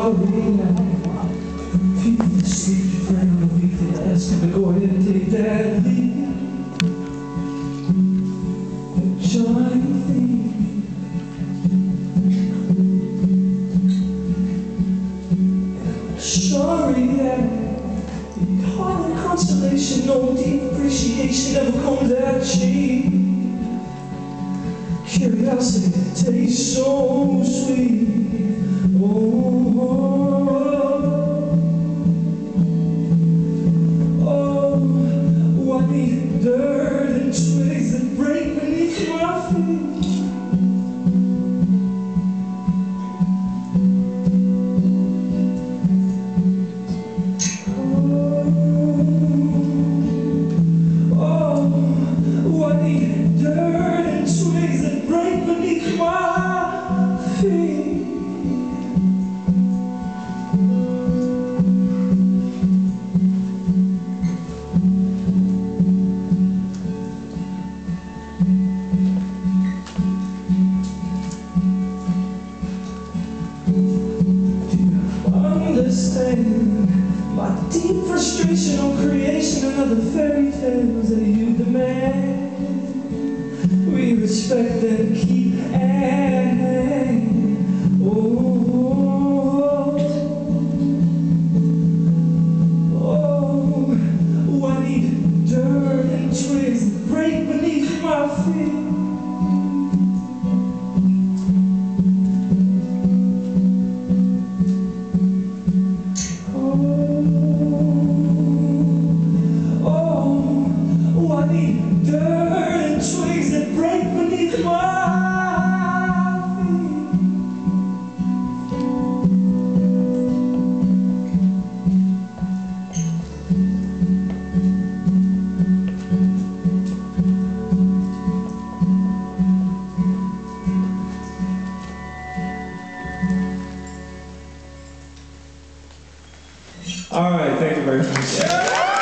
People that sleep your friend on the week ask him to go and take that lead. Join thee. Sorry that it consolation, no deep appreciation never comes that cheap. Curiosity tastes so sweet. Need dirt and twigs that break beneath my feet. Understand my deep frustration on creation and other fairy tales that you All right, thank you very much.